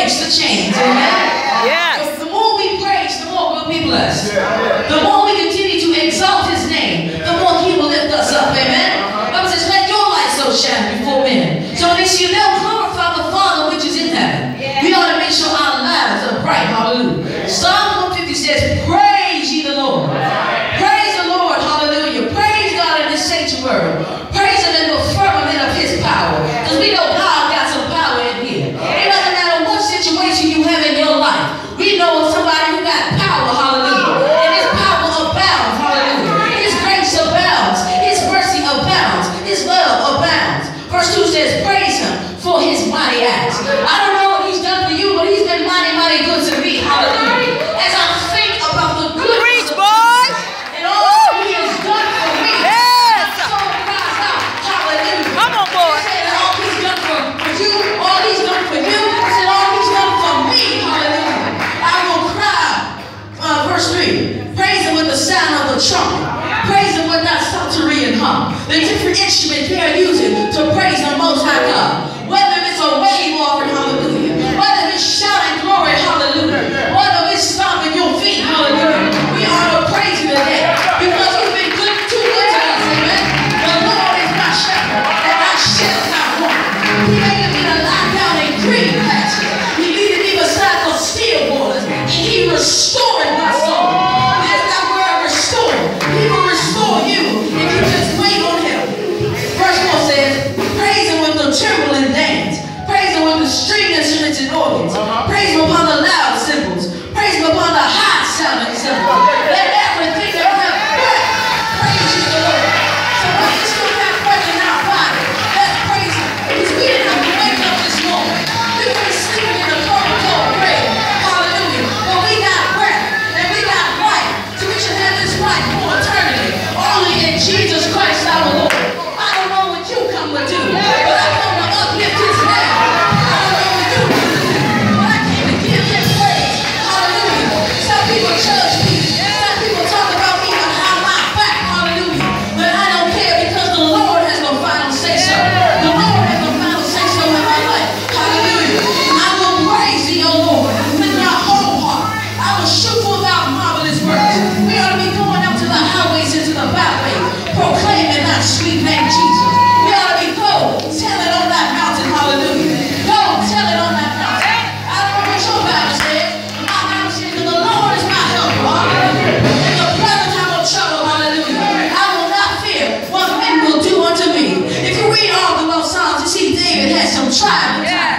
breaks the chains. Amen. Yes. The more we praise, the more we'll be blessed. The more we continue to exalt his name, the more he will lift us up. Amen. Uh-huh. Bible says, let your light so shine before men. So they see they'll glorify the Father which is in heaven. We ought to make sure our lives are bright. Hallelujah. Psalm 150 says, praise ye the Lord. Praise the Lord. Hallelujah. Praise God in his sanctuary. Praise him in the firmament of his power. Because we know God got some power in here. It doesn't matter what situation you have in your life. We know somebody who got power. Hallelujah. And his power abounds. Hallelujah. His grace abounds. His mercy abounds. His love abounds. Verse 2 says, praise him for his mighty acts. I don't know what he's done for you, but he's been mighty, mighty good to me. Hallelujah. As I think about the goodness Preach, of boy. and all he has done for me. Yes. My soul cries out, hallelujah. Come on, boy. He said, all he's done for, for you, all he's done for you, he said, all he's done for me, hallelujah. I will cry, uh, verse 3, praise him with the sound of the trumpet. Praise him with that psaltery and hum. The different instruments they're using to praise the Most High God. Whether Praise him with the timbrel and dance. Praise him with the string instruments and organs. Uh-huh. Praise him upon the Sweet sleep Jesus. We ought to be bold. Tell it on that mountain, hallelujah. Go, tell it on that mountain. I don't know what your Bible says. The Lord is my the trouble, hallelujah. I will not fear what men will do unto me. If you read all the you see David had some trials.